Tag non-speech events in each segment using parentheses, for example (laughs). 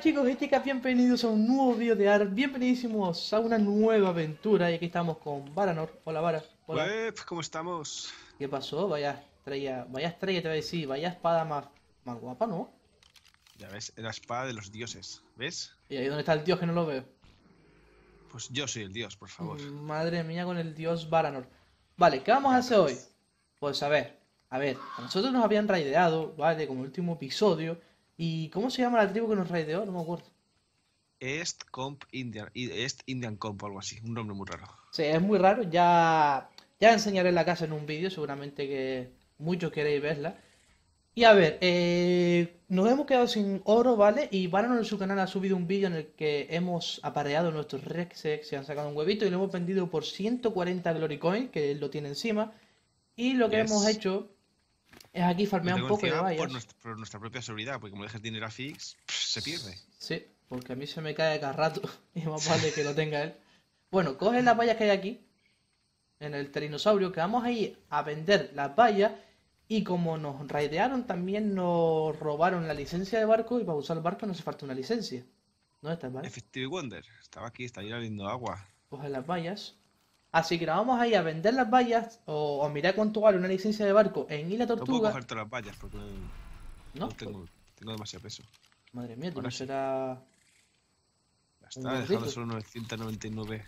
buenas chicos y chicas, bienvenidos a un nuevo video de ARK, bienvenidísimos a una nueva aventura y aquí estamos con Varanor. Hola Vara, hola. Web, ¿cómo estamos? ¿Qué pasó? Vaya estrella, vaya estrella te voy a decir, vaya espada más, más guapa, ¿no? Ya ves, la espada de los dioses, ¿ves? Y ahí donde está el dios que no lo veo. Pues yo soy el dios, por favor. Madre mía con el dios Varanor. Vale, ¿qué vamos a hacer hoy? Pues a ver, a ver, a nosotros nos habían raideado, ¿vale? Como último episodio. ¿Y cómo se llama la tribu que nos raideó? No me acuerdo. Est Comp Indian, Est Indian Comp o algo así, un nombre muy raro. Sí, es muy raro. Ya, ya enseñaré la casa en un vídeo, seguramente que muchos queréis verla. Y a ver, eh, nos hemos quedado sin oro, ¿vale? Y Baron en su canal ha subido un vídeo en el que hemos apareado nuestros Rexex, se han sacado un huevito y lo hemos vendido por 140 Glory Coin, que él lo tiene encima. Y lo que Yes. hemos hecho es aquí farmear un poco de encima vallas. por, nuestra, por nuestra propia seguridad, porque como dejas dinero a fix, se pierde. Sí, porque a mí se me cae cada rato (laughs) y más vale que lo tenga él. Bueno, coge las vallas que hay aquí, en el trinosaurio, que vamos a ir a vender las vallas y como nos raidearon también nos robaron la licencia de barco y para usar el barco no hace falta una licencia. ¿Dónde está el barco? Effective Wonder, estaba aquí, está ahí lindo agua. Coge las vallas. Así que nos vamos a ir a vender las vallas o, o mirar cuánto vale una licencia de barco en Isla No puedo Tortuga. coger todas las vallas porque no, ¿No? no tengo, tengo demasiado peso. Madre mía, tú no sí. será... Ya está, dejando gordito. solo 999.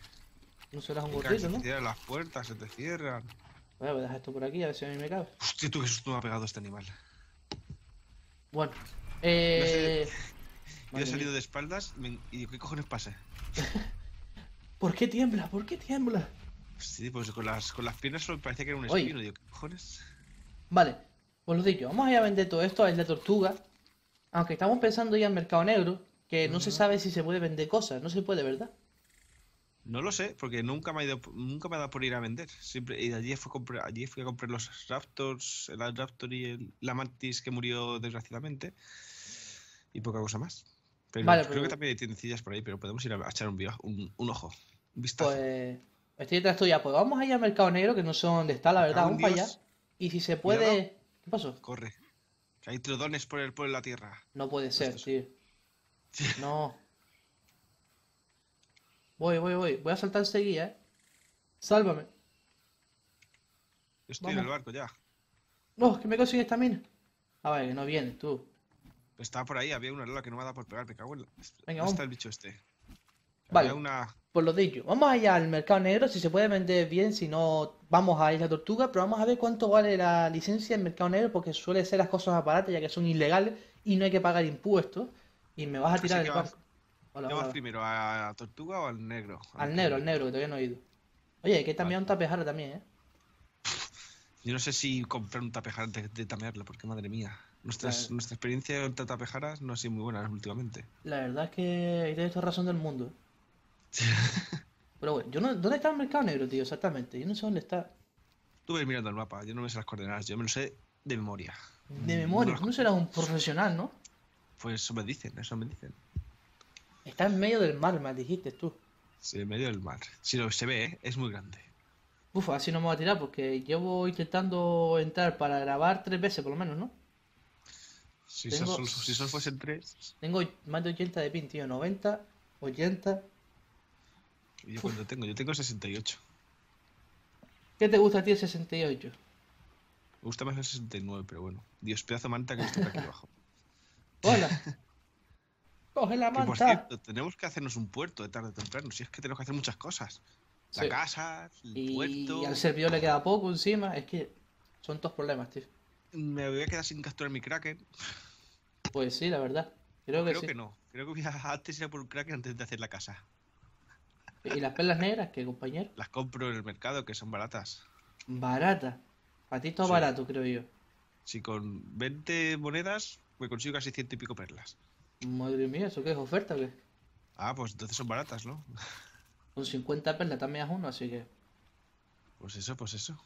No serás un gordito, se ¿no? te cierran las puertas, se te cierran. Voy a dejar esto por aquí a ver si a mí me cabe. Hostia, tú qué susto me ha pegado este animal. Bueno, (laughs) eh... Yo madre he salido de espaldas me- y digo, ¿qué cojones pasa? (laughs) ¿Por qué tiembla? ¿Por qué tiembla? Sí, pues con las, con las piernas solo parecía que era un Oye. espino. Digo, ¿qué cojones? Vale, pues lo dicho, vamos a ir a vender todo esto a Isla Tortuga. Aunque estamos pensando ir al mercado negro, que no se sabe si se puede vender cosas, no se puede, ¿verdad? No lo sé, porque nunca me ha ido, nunca me ha dado por ir a vender. Siempre, y allí fui a comprar, allí fui a comprar los Raptors, el Raptor y el, la Mantis que murió desgraciadamente. Y poca cosa más. Pero Vale, creo pero- que también hay tiendecillas por ahí, pero podemos ir a, echar un, un, un ojo. Un vistazo. Pues estoy detrás tuya, pues vamos a ir al mercado negro, que no sé dónde está, la verdad, vamos para allá. Y si se Cuidado. puede... ¿Qué pasó? Corre. Que hay trodones por, el, por la tierra. No puede ser, Estos. tío. (laughs) No. Voy, voy, voy. Voy a saltar enseguida, ¿eh? Sálvame. Yo estoy en el barco ya. No, que me sin esta mina. A ver, que no vienes tú. Estaba por ahí, había una lola que no me ha dado por pegar, me cago en la... Venga, ¿Dónde vamos. está el bicho este? Vale. Había una... Por lo dicho, vamos allá al mercado negro, si se puede vender bien, si no, vamos a Isla Tortuga, pero vamos a ver cuánto vale la licencia del mercado negro, porque suele ser las cosas más baratas, ya que son ilegales y no hay que pagar impuestos. Y me vas a tirar el barco. Hola, ¿Qué hola. vas primero? ¿A la tortuga o al negro? Al negro, al negro, que todavía no he ido. Oye, hay que también un tapejara también, ¿eh? (laughs) Yo no sé si comprar un tapejara antes de tamearlo, porque madre mía. Nuestras. Nuestra experiencia con tapejaras no ha sido muy buena últimamente. La verdad es que tienes toda razón del mundo. (laughs) Pero bueno, yo no, ¿dónde está el mercado negro, tío? Exactamente, yo no sé dónde está. Tú ves mirando el mapa, yo no me sé las coordenadas, yo me lo sé de memoria. De memoria, No, tú no serás un profesional, ¿no? Pues eso me dicen, eso me dicen. Está en medio del mar, me dijiste tú. Sí, en medio del mar. Si lo se ve, ¿eh? es muy grande. Uf, así no me voy a tirar porque llevo intentando entrar para grabar tres veces por lo menos, ¿no? Si, Tengo- solo, si solo fuesen tres, Tengo más de 80 de pin, tío. 90, 80. ¿Y yo cuánto tengo? Yo tengo 68. ¿Qué te gusta a ti el 68? Me gusta más el 69, pero bueno. Dios, pedazo de manta que está aquí abajo. (laughs) ¡Hola! ¡Coge la Que por manta! cierto, tenemos que hacernos un puerto de tarde o temprano. Si es que tenemos que hacer muchas cosas. La Sí. casa, el Y puerto. al servidor le queda poco encima. Es que son todos problemas, tío. Me voy a quedar sin capturar mi Kraken. Pues sí, la verdad. Creo que Creo sí. que no. Creo que voy a (laughs) antes ir a por un Kraken antes de hacer la casa. ¿Y las perlas negras, qué, compañero? Las compro en el mercado, que son baratas. Barata. Para ti todo Sí. barato, creo yo. Si con 20 monedas me consigo casi ciento y pico perlas. Madre mía, ¿eso qué es oferta o qué? Ah, pues entonces son baratas, ¿no? (laughs) Con 50 perlas también es uno, así que. Pues eso, pues eso.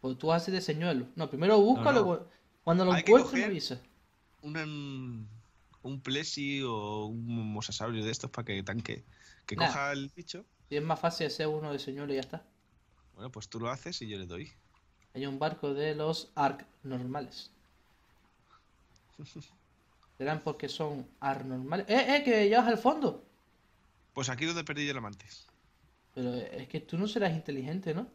Pues tú haces de señuelo. No, primero búscalo. no. cu- Cuando lo encuentres, me avisas. Un, un plesi o un mosasaurio de estos para que tanque. Que Nah. coja el bicho. Y es más fácil hacer uno de señuelo y ya está. Bueno, pues tú lo haces y yo le doy. Hay un barco de los ARC normales. (laughs) Serán porque son anormales. ¡Eh, eh! Que llevas al fondo. Pues aquí donde perdí yo el amantes. Pero es que tú no serás inteligente, ¿no?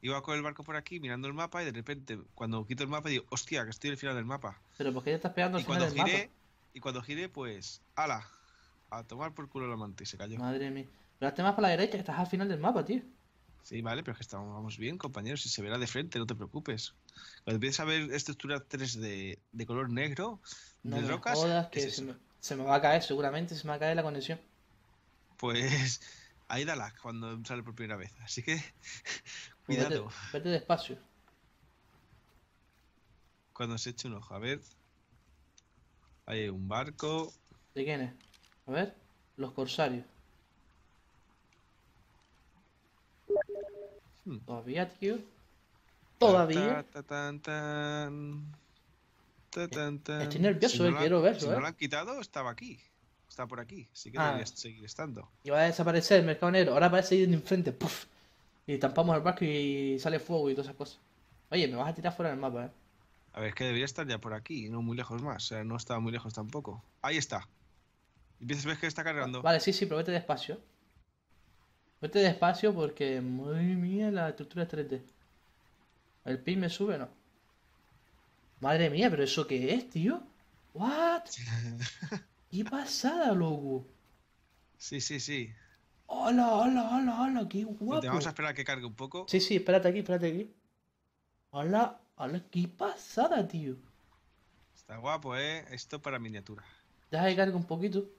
Iba con el barco por aquí mirando el mapa y de repente, cuando quito el mapa, digo, hostia, que estoy al final del mapa. Pero ¿por qué ya estás pegando al Y final cuando del giré, mapa? y cuando giré, pues, ala, a tomar por culo el amante y se cayó. Madre mía. Pero hazte más para la derecha, que estás al final del mapa, tío. Sí, vale, pero es que estamos vamos bien, compañeros, y se verá de frente, no te preocupes. Cuando empieces a ver estructura 3D de color negro, No de me rocas, jodas, que es se me, se me va a caer, seguramente se me va a caer la conexión. pues ahí da lag cuando sale por primera vez. Así que, (laughs) Pues vete- cuidado, Vete, despacio. cuando se eche un ojo. A ver, ahí hay un barco. ¿De quién es? A ver, los corsarios. Hmm. Todavía, tío. Todavía. Ta, tan. estoy nervioso, Si no eh, la- quiero verlo, Si eh. no lo han quitado, estaba aquí. Está por aquí. Así que Ah. debería seguir estando. Y va a desaparecer el mercado negro. Ahora aparece ahí de enfrente. ¡puf! Y tampamos el barco y sale fuego y todas esas cosas. Oye, me vas a tirar fuera del mapa, eh. A ver, es que debería estar ya por aquí, no muy lejos más. O sea, no estaba muy lejos tampoco. Ahí está. Y empiezas a ver que está cargando. Vale, sí, sí, pero vete despacio. Vete despacio porque, madre mía, la estructura es 3D. ¿El pin me sube o no? Madre mía, pero ¿eso qué es, tío? ¿What? (laughs) ¿Qué pasada, loco? Sí, sí, sí. ¡Hola, hola, hola, hola! ¡Qué guapo! te vamos a esperar a que cargue un poco. Sí, sí, espérate aquí, espérate aquí. ¡Hola, hola! ¡Qué pasada, tío! Está guapo, ¿eh? Esto para miniatura. Deja que cargue un poquito.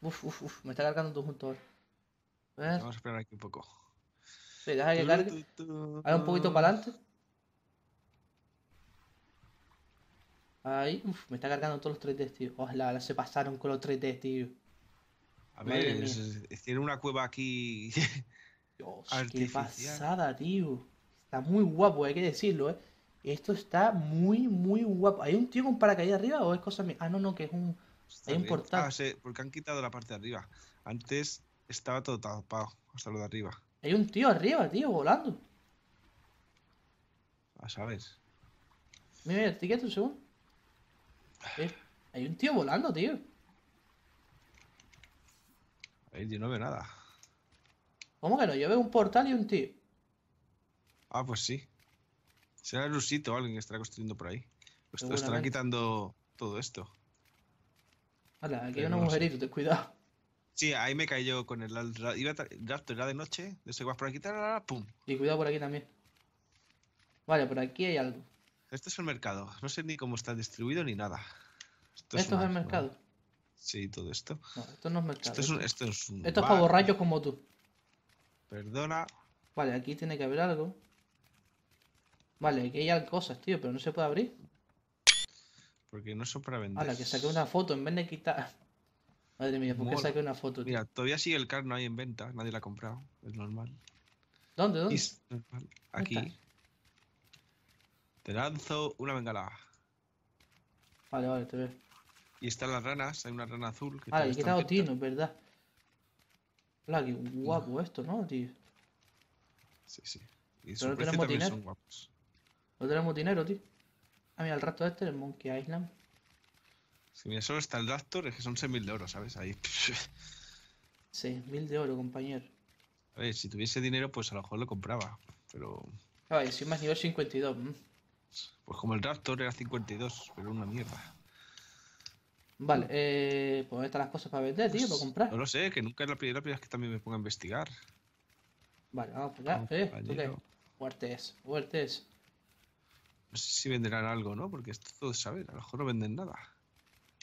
Uf, uf, uf, me está cargando todo junto ahora. A Vamos a esperar aquí un poco. sí, deja que cargue. Ahora un poquito para adelante. Ahí, uf, me está cargando todos los 3D, tío. Ojalá se pasaron con los 3D, tío. A ver, mía. es- es- tiene una cueva aquí. (laughs) Dios, qué pasada, tío. Está muy guapo, hay que decirlo, eh. Esto está muy, muy guapo. ¿Hay un tío con paracaídas arriba o es cosa mía? Ah, no, no, que es un. Está Hay un bien. portal. Ah, sí, porque han quitado la parte de arriba. Antes estaba todo tapado, hasta lo de arriba. Hay un tío arriba, tío, volando. A saber. Mira, mira, estoy quieto un segundo. Hay un tío volando, tío. A ver, yo no veo nada. ¿Cómo que no? Yo veo un portal y un tío. Ah, pues sí. Será el Rusito o alguien que estará construyendo por ahí. Pues estará quitando todo esto. Hala, aquí hay Pero un no lo sé. agujerito, ten cuidado. Sí, ahí me cayó con el iba era de noche, de ese vas por aquí, tarara, pum. Y cuidado por aquí también. Vale, por aquí hay algo. Este es el mercado. No sé ni cómo está distribuido ni nada. ¿Esto es el mercado? Sí, todo esto. No, esto no es mercado. Esto es un, esto es un Esto es para borrachos como tú. Perdona. Vale, aquí tiene que haber algo. Vale, aquí hay cosas, tío, pero no se puede abrir. Porque no son para vender. Hala, que saqué una foto en vez de quitar. Madre mía, ¿por qué saqué una foto, tío? Mira, todavía sigue el carno ahí en venta. Nadie la ha comprado. Es normal. ¿Dónde, dónde? Es normal. Aquí. Te lanzo una bengala. Vale, vale, te veo. Y están las ranas. Hay una rana azul. Que Vale, he quitado. Tino, es verdad. Hola, qué guapo esto, ¿no, tío? Sí, sí. Y Pero no tenemos dinero. son guapos. No tenemos dinero, tío. Ah, mira, el rato este, el Monkey Island. Si mira, solo está el Raptor, es que son 6.000 de oro, ¿sabes? Ahí. (laughs) 6.000 de oro, compañero. A ver, si tuviese dinero, pues a lo mejor lo compraba. Pero. Vale, soy más nivel 52. mm. Pues como el Raptor era 52, pero una mierda. Vale, eh, pues ¿dónde están las cosas para vender, tío? Para comprar. No lo sé, que nunca es la primera, vez que también me pongo a investigar. Vale, vamos allá. Eh, ¿tú qué? Compañero. Fuerte es, fuerte es. No sé si venderán algo, ¿no? Porque esto todo es saber. A lo mejor no venden nada.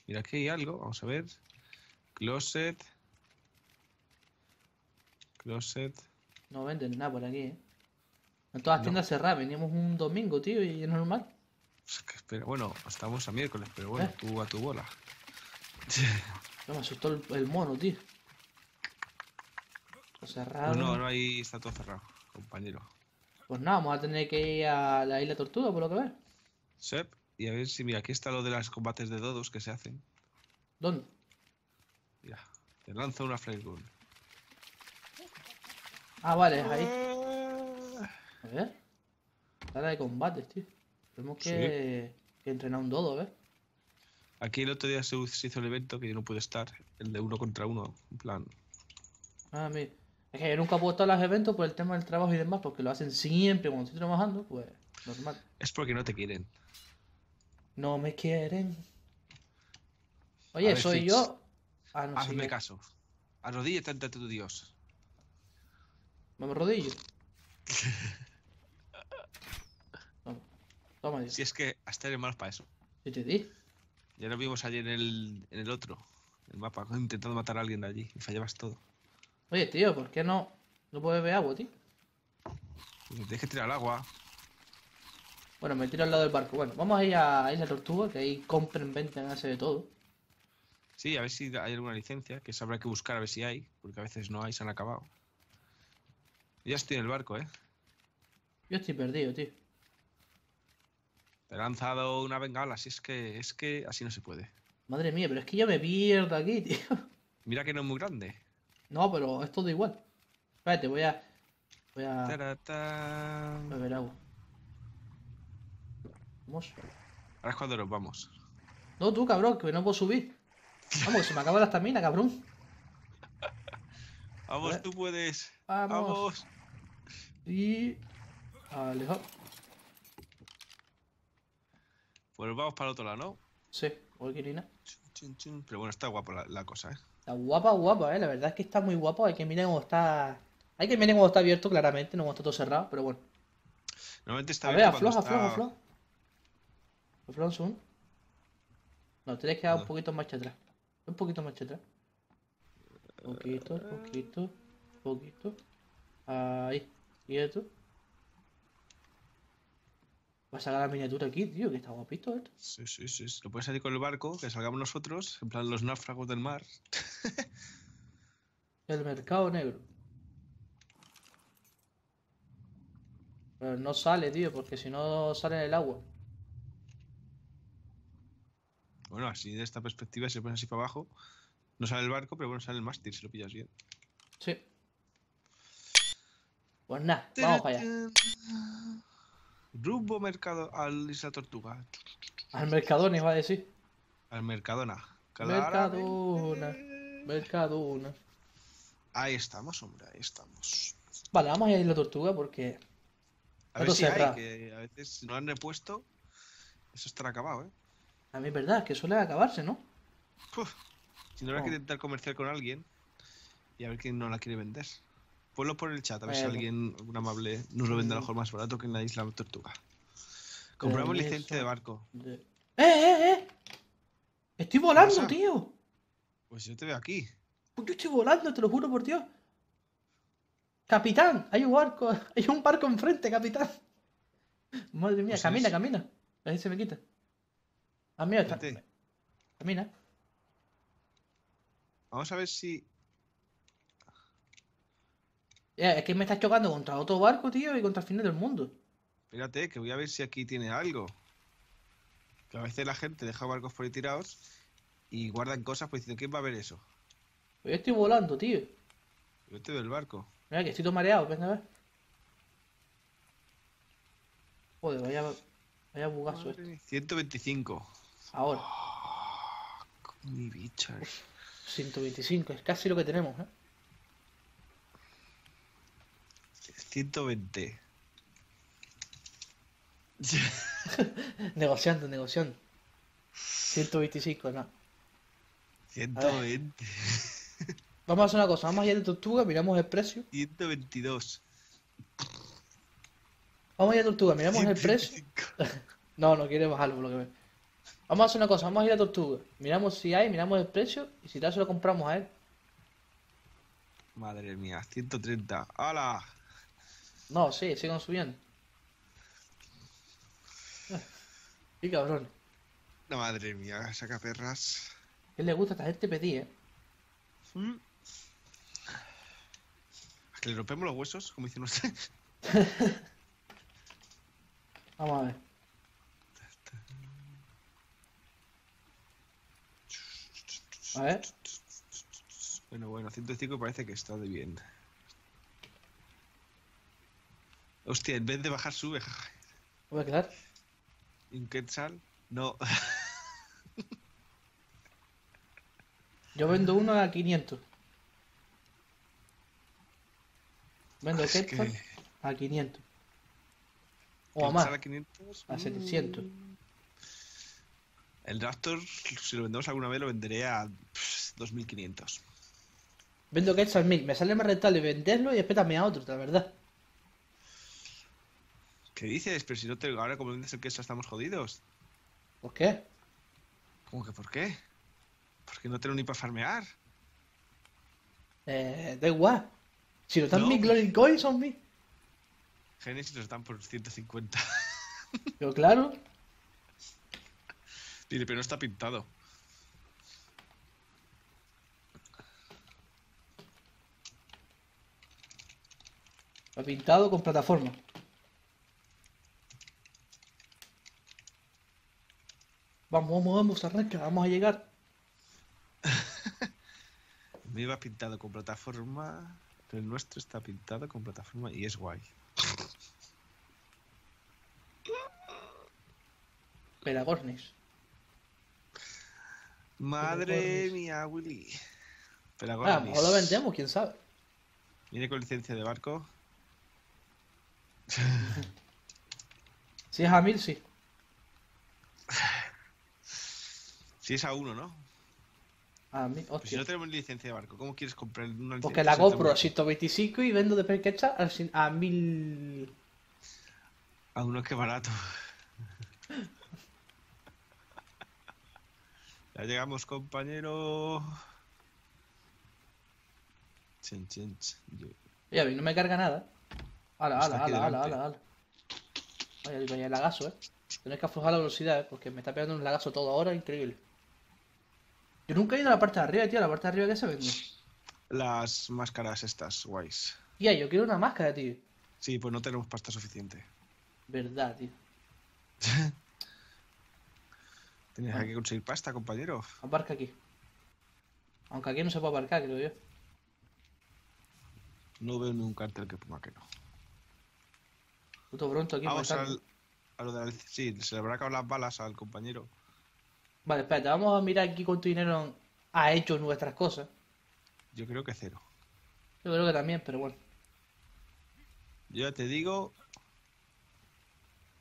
Mira, aquí hay algo. Vamos a ver. Closet. Closet. No venden nada por aquí, eh. En todas las No. tiendas cerradas, veníamos un domingo, tío, y es normal. Que espera. Bueno, estamos a miércoles, pero bueno, Eh. tú a tu bola. (laughs) No me asustó el, el mono, tío. Cerrado. Pues no, no, ahí está todo cerrado, compañero. Pues nada, vamos a tener que ir a la isla Tortuga, por lo que veo. Sep. Y a ver si, mira, aquí está lo de los combates de dodos que se hacen. ¿Dónde? Mira, te lanzo una flare gun. Ah, vale, ahí. A ver. Sala de combates, tío. Tenemos que, que entrenar un dodo, a ver. Aquí el otro día se, se hizo el evento que yo no pude estar, el de uno contra uno, en plan. Ah, mira. Es que yo nunca puedo estar en los eventos por el tema del trabajo y demás, porque lo hacen siempre cuando estoy trabajando, pues normal. Es porque no te quieren. No me quieren. Oye, ver, soy yo. Ah, no, Hazme caso. Arrodíllate ante tu Dios. Me arrodillo. (laughs) Toma, toma, Dios. Si es que hasta eres malos para eso. Sí te di. Ya lo vimos ayer en el, en el otro, el mapa, intentando matar a alguien de allí y fallabas todo. Oye, tío, ¿por qué no? No puedes beber agua, tío. Tienes que tirar al agua. Bueno, me tiro al lado del barco. Bueno, vamos a ir a Isla Tortuga, que ahí compren, venden, hace de todo. Sí, a ver si hay alguna licencia, que se habrá que buscar a ver si hay, porque a veces no hay, se han acabado. Ya estoy en el barco, ¿eh? Yo estoy perdido, tío. Te he lanzado una bengala, si es que, es que así no se puede. Madre mía, pero es que yo me pierdo aquí, (laughs) tío. Mira que no es muy grande. No, pero es todo igual. Espérate, voy a. Voy a beber agua. Vamos. Ahora es cuando nos vamos. No, tú, cabrón, que no puedo subir. Vamos, que se me acaba la estamina, cabrón. (laughs) Vamos, tú puedes. Vamos. Vamos. Y. Alejo. Pues vamos para el otro lado, ¿no? Sí, chun. Pero bueno, está guapa la, la cosa, ¿eh? Está guapa, guapa, eh. La verdad es que está muy guapo. Hay que mirar cómo está. Hay que mirar cómo está abierto, claramente. No cómo está todo cerrado, pero bueno. Normalmente está A ver, afloja, cuando afloja, está- afloja. Un segundo. No, tienes que dar un poquito más hacia atrás. Un poquito más hacia atrás. Poquito, poquito, poquito. Ahí, quieto. Va a sacar la miniatura aquí, tío, que está guapito esto. Sí, sí, sí. sí. Lo puedes salir con el barco, que salgamos nosotros, en plan los náufragos del mar. (laughs) El mercado negro. Pero no sale, tío, porque si no sale en el agua. Bueno, así de esta perspectiva, si lo pones así para abajo, no sale el barco, pero bueno, sale el mástil si lo pillas bien. Sí. Pues nada, vamos para allá. Rumbo mercado al Isla Tortuga. Al Mercadona iba a decir. Al Mercadona. Mercadona. Claramente. Mercadona. Ahí estamos, hombre, ahí estamos. Vale, vamos a ir a la tortuga porque. A ver si hay, que a veces si no han repuesto, eso estará acabado, ¿eh? A mí es verdad que suele acabarse, ¿no? Uf. Si no habrá que Oh. intentar comerciar con alguien y a ver quién no la quiere vender. Ponlo por el chat, a ver si alguien, algún amable, nos lo vende a lo mejor más barato que en la isla Tortuga. Compramos Pero licencia de barco. De- ¡Eh, eh, eh! ¡Estoy volando, tío! Pues yo te veo aquí. Pues yo estoy volando, te lo juro por Dios. Capitán, hay un barco, (laughs) hay un barco enfrente, capitán. Madre mía, Pues camina, es- camina. Ahí se me quita. Ah, mira, está. Vete. Camina. Vamos a ver si. Es que me estás chocando contra otro barco, tío, y contra el final del mundo. Espérate, que voy a ver si aquí tiene algo. Que a veces la gente deja barcos por ahí tirados y guardan cosas pues dicen, ¿quién va a ver eso? Pues yo estoy volando, tío. Yo te veo el barco. Mira que estoy todo mareado, venga a ver. Joder, vaya, vaya bugazo esto. mía. 125. Ahora, Mi bicha. 125, es casi lo que tenemos, ¿eh? 120. (laughs) Negociando, negociando. 125, no. 120. (laughs) Vamos a hacer una cosa, vamos a ir a Tortuga, miramos el precio. 122. Vamos a ir a Tortuga, miramos el precio. 125. (laughs) No, no quiere bajarlo por lo que veo. Vamos a hacer una cosa, vamos a ir a Tortuga. Miramos si hay, miramos el precio y si tal se lo compramos a él. Madre mía, 130. ¡Hala! No, sí, sigan subiendo. (laughs) Y cabrón. No, madre mía, saca perras. ¿Qué le gusta a esta gente pedir, eh? ¿Mm? ¿A que le rompemos los huesos, como dicen ustedes? (laughs) Vamos a ver. A ver. Bueno, bueno, 105 parece que está de bien. Hostia, en vez de bajar, sube. (laughs) Voy a quedar. ¿Un quetzal? No. (laughs) Yo vendo uno a 500. Vendo Quetzal que- a 500. O a ¿Qué más, a 500? a 700. El Raptor, si lo vendemos alguna vez, lo venderé a pff, 2500. Vendo Quetzal 1000. Me sale más rentable venderlo y después también a otro, la verdad. ¿Qué dices? Pero si no te ahora como vendes el queso estamos jodidos. ¿Por qué? ¿Cómo que por qué? Porque no tengo ni para farmear. Eh, da igual. Si no están No. mis Glory Coins, son mis. Genesis nos dan por 150. Pero claro, Dice, pero no está pintado. he pintado con plataforma. Vamos, vamos, vamos, arranca, vamos a llegar. (laughs) Me iba pintado con plataforma. Pero el nuestro está pintado con plataforma y es guay. Pelagornis. Madre mía, Willy. Ah, a lo Pelagornis. mejor lo vendemos, quién sabe. Viene con licencia de barco. (laughs) Si es a 1000, sí. Si es a uno, ¿no? A 1000, Pues si hostia. no tenemos licencia de barco, ¿cómo quieres comprar una licencia? Porque la si compro a tenemos- 125 y vendo de Perquecha a, a 1000. A uno que barato. (laughs) ya llegamos, compañero. Chin, chin, chin. Oye, a mí no me carga nada. Ala, ala, ala, ala, ala, ala. Vaya, vaya el lagazo, eh. Tenéis que aflojar la velocidad, eh, porque me está pegando un lagazo todo ahora, increíble. Yo nunca he ido a la parte de arriba, tío. ¿A la parte de arriba qué se vende? Las máscaras estas, guays. Tía, yo quiero una máscara, tío. Sí, pues no tenemos pasta suficiente. Verdad, tío. (laughs) Tienes Bueno. que conseguir pasta, compañero. Aparca aquí. Aunque aquí no se puede aparcar, creo yo. No veo ningún cartel que ponga que no. Puto pronto aquí Vamos al, a lo de la... Sí, se le habrá acabado las balas al compañero. Vale, espérate, vamos a mirar aquí cuánto dinero ha hecho nuestras cosas. Yo creo que cero. Yo creo que también, pero bueno. Yo ya te digo,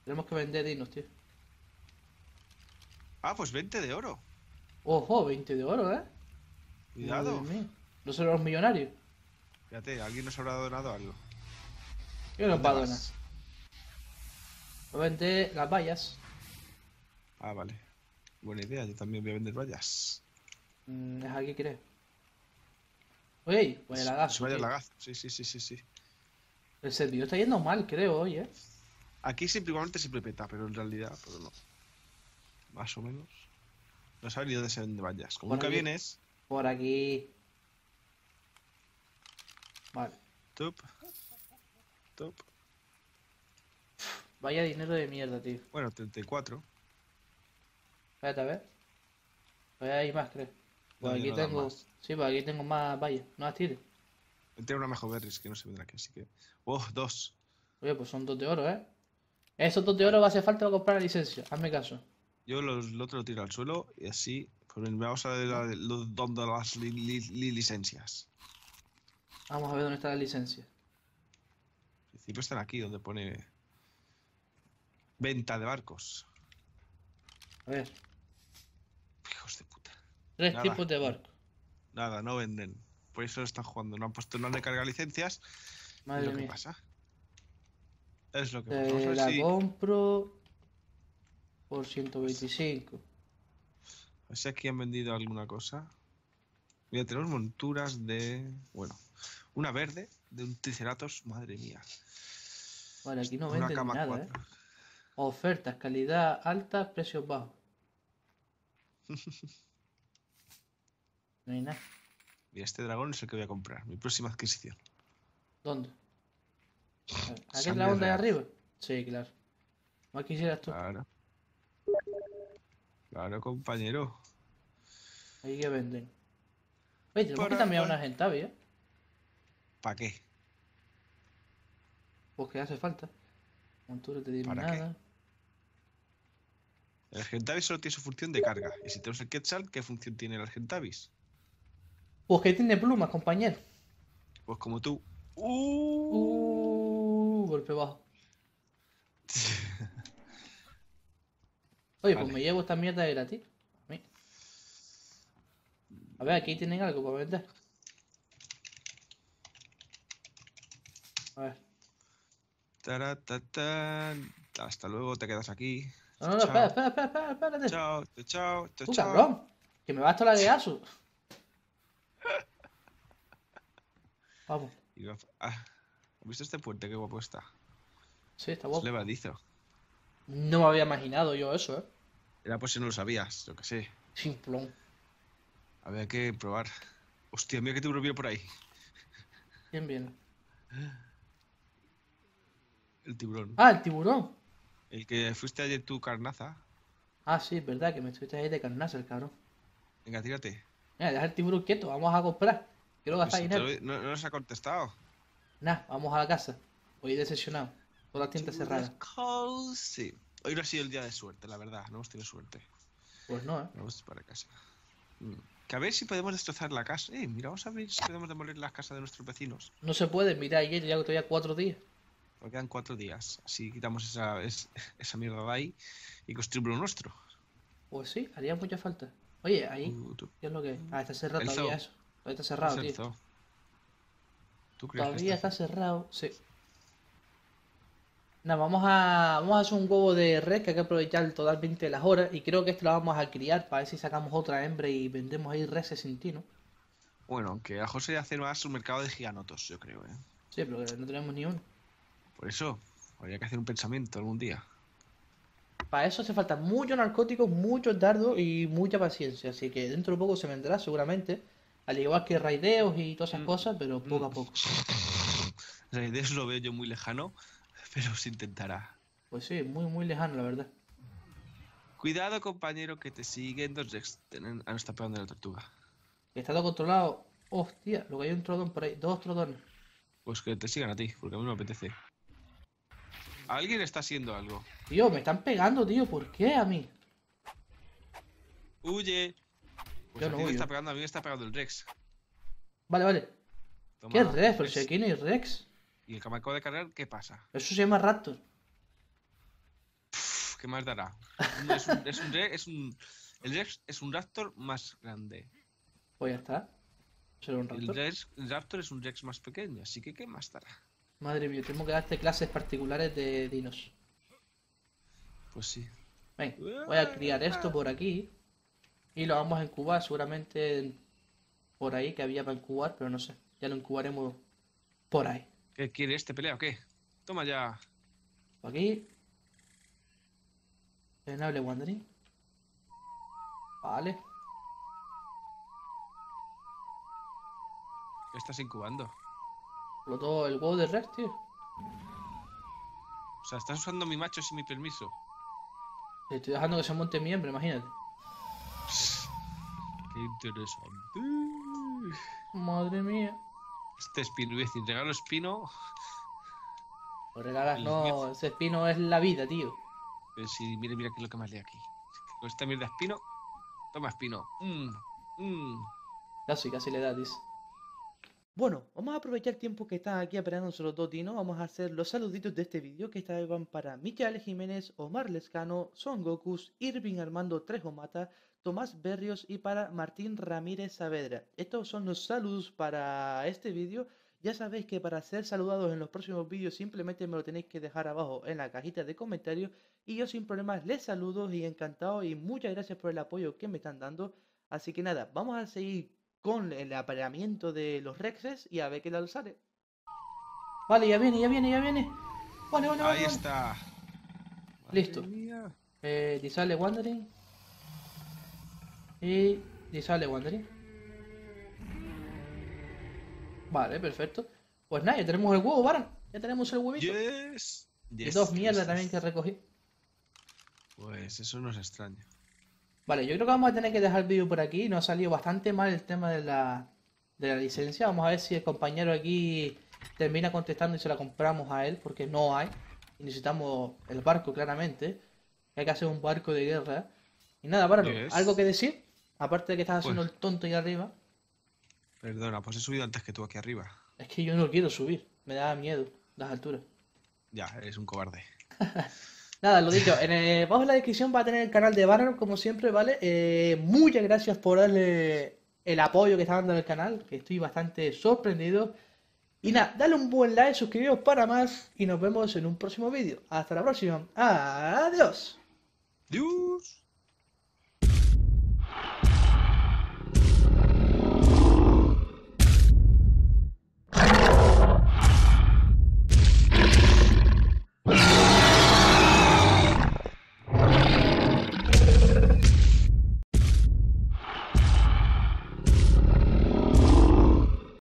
Tenemos que vender dinos, tío. Ah, pues 20 de oro. Ojo, 20 de oro, ¿eh? Cuidado. No son los millonarios. Fíjate, alguien nos habrá donado algo. Yo no. Voy a vender las vallas. Ah, vale. Buena idea, yo también voy a vender vallas. Mm, es aquí, creo. Oye, pues el Se lagazo. vaya el. Sí, sí, sí, sí, sí. El servidor está yendo mal, creo, hoy, ¿eh? Aquí siempre igualmente siempre peta, pero en realidad, pero no. Más o menos. No sabes ni dónde se vende vallas. Como Por nunca aquí. vienes, Por aquí. Vale. top. Top. Vaya dinero de mierda, tío. Bueno, 34. Espérate, a ver. Pues hay más, creo. Pues No, aquí no tengo. más. Sí, pues aquí tengo más vallas. No las tires. Entré una mejor berries que no se vendrá aquí, así que. Oh, dos. Oye, pues son dos de oro, ¿eh? Esos dos de oro va a hacer falta para comprar la licencia. Hazme caso. Yo los, el otro lo tiro al suelo y así. Pues vamos a ver la- dónde las li- li- li- licencias. Vamos a ver dónde está la licencia. En principio están aquí, donde pone. Venta de barcos. A ver. Hijos de puta. Tres Nada. tipos de barco. Nada, no venden. Por eso están jugando. No han puesto, no han de cargar licencias. es Madre lo que mía. pasa. Es lo que pasa. Vamos a Eh, ver la si, compro por 125. a ver si aquí han vendido alguna cosa. Mira, tenemos monturas de. Bueno, una verde de un Triceratops. Madre mía. Vale, aquí no venden nada, ¿eh? 4. Ofertas, calidad alta, precios bajos. (laughs) No hay nada. Mira, este dragón es el que voy a comprar. Mi próxima adquisición. ¿Dónde? (laughs) ¿Aquí la onda de arriba? Sí, claro. ¿Más quisieras tú? Claro. Claro, compañero. Ahí que venden. Oye, tenemos que Para- también a para- una Gentavi, ¿eh? ¿Para qué? Porque hace falta. Monturas de ¿Para qué? nada. El Argentavis solo tiene su función de carga. Y si tenemos el Quetzal, ¿qué función tiene el Argentavis? Pues que tiene plumas, compañero. Pues como tú. Uh. Uh, golpe bajo. Oye, pues Vale. me llevo esta mierda de gratis. A mí. A ver, aquí tienen algo para vender. A ver. Hasta luego, te quedas aquí. No, no, no, espera, espera, espera, espera, espérate. Chao, chao, chao, Tú, chao. cabrón. Que me va a la de Asu. (laughs) Vamos. Ah, ¿Has visto este puente? Qué guapo está. Sí, está Es guapo. levadizo. No me había imaginado yo eso, eh. Era por si no lo sabías, yo que sé. Simplón. Había que probar. Hostia, mira que tiburón viene por ahí. Bien, bien. El tiburón. Ah, el tiburón. El que fuiste ayer tú, carnaza. Ah, sí, es verdad que me estuviste ahí de carnaza el cabrón. Venga, tírate. Mira, deja el tiburón quieto, vamos a comprar. Quiero gastar Pues, dinero. lo- no, no nos ha contestado. Nah, vamos a la casa. Hoy decepcionado. Toda la tienda cerrada. Sí. Hoy no ha sido el día de suerte, la verdad. No hemos tenido suerte. Pues no, eh. Vamos para casa. Mm. Que a ver si podemos destrozar la casa. Eh, mira, vamos a ver si podemos demoler la casa de nuestros vecinos. No se puede, mira, ayer ya todavía cuatro días. Porque quedan cuatro días. Así quitamos esa, es- esa mierda de ahí y construimos lo nuestro. Pues sí, haría mucha falta. Oye, ahí, Uh, ¿qué es lo que? Ah, está cerrado El todavía eso. Todavía está cerrado, tío. ¿Tú crees que Todavía está- está cerrado, sí. Nada, vamos a, vamos a hacer un huevo de red que hay que aprovechar totalmente las horas y creo que este lo vamos a criar para ver si sacamos otra hembra y vendemos ahí reses sin ti, ¿no? Bueno, aunque a José hace más un mercado de giganotos, yo creo, ¿eh? Sí, pero no tenemos ni uno. Por eso, habría que hacer un pensamiento algún día. Para eso hace falta muchos narcóticos, muchos dardos y mucha paciencia. Así que dentro de poco se vendrá seguramente. Al igual que raideos y todas esas Mm. cosas, pero poco a poco. La idea eso lo veo yo muy lejano, (laughs) pero se intentará. Pues sí, muy, muy lejano, la verdad. Cuidado, compañero, que te siguen dos Ah, no está pegando la tortuga. Está todo controlado. Hostia, lo que hay un trodón por ahí. Dos trodones. Pues que te sigan a ti, porque a mí no me apetece. Alguien está haciendo algo. Tío, me están pegando, tío. ¿Por qué a mí? ¡Huye! Pues Yo a no ti me huyo. está pegando, a mí me está pegando el Rex. Vale, vale. Toma, ¿Qué Rex? Pero Rex. si aquí no hay Rex. ¿Y el que me acabo de cargar, qué pasa? Eso se llama Raptor. Pff, ¿Qué más dará? Es un, es un es un... El Rex es un Raptor más grande. Pues ya está. Será un El, Raptor. Rex- el Raptor es un Rex más pequeño, así que ¿qué más dará? Madre mía, tengo que darte clases particulares de dinos. Pues sí. Ven, voy a criar esto por aquí. Y lo vamos a incubar seguramente por ahí que había para incubar, pero no sé. Ya lo incubaremos por ahí. ¿Qué quiere este pelea o qué? Toma ya. Aquí. Enable Wandering. Vale. ¿Qué estás incubando? Explotó el huevo de Rex, tío. O sea, estás usando mi macho sin mi permiso. Estoy dejando que se monte miembro, imagínate. Qué interesante. Madre mía. Este espino, a decir, regalo espino. Lo regalas, no, ese espino es la vida, tío. Pero si, mira, mira qué es lo que más lee aquí. Con esta mierda espino. Toma espino. Mmm. Mmm. Casi, casi le da, dice. Bueno, vamos a aprovechar el tiempo que están aquí apretando los dos dinos. Vamos a hacer los saluditos de este vídeo que esta vez van para Michael Jiménez, Omar Lescano, Son Gokus, Irving Armando Trejomata, Tomás Berrios y para Martín Ramírez Saavedra. Estos son los saludos para este vídeo. Ya sabéis que para ser saludados en los próximos vídeos simplemente me lo tenéis que dejar abajo en la cajita de comentarios y yo sin problemas les saludo y encantado y muchas gracias por el apoyo que me están dando. Así que nada, vamos a seguir con el apareamiento de los Rexes y a ver qué tal sale. Vale, ya viene, ya viene, ya viene. Vale, vale, vale. Ahí vale. está. Listo. Eh, Disale Wandering. Y Disale Wandering. Vale, perfecto. Pues nada, ya tenemos el huevo, Baran. Ya tenemos el huevito. Yes. y dos mierdas yes, también yes. que recogí. Pues eso no es extraño. Vale, yo creo que vamos a tener que dejar el vídeo por aquí. Nos ha salido bastante mal el tema de la, de la licencia. Vamos a ver si el compañero aquí termina contestando y se la compramos a él, porque no hay. Y necesitamos el barco, claramente. Hay que hacer un barco de guerra. Y nada, Yes. ¿algo que decir? Aparte de que estás haciendo Pues- el tonto ahí arriba. Perdona, pues he subido antes que tú aquí arriba. Es que yo no quiero subir, me da miedo las alturas. Ya, eres un cobarde. (laughs) Nada, lo dicho, en el, abajo en la descripción va a tener el canal de Banner, como siempre, ¿vale? Eh, muchas gracias por darle el apoyo que está dando el canal, que estoy bastante sorprendido. Y nada, dale un buen like, suscribiros para más y nos vemos en un próximo vídeo. Hasta la próxima. Adiós. Adiós.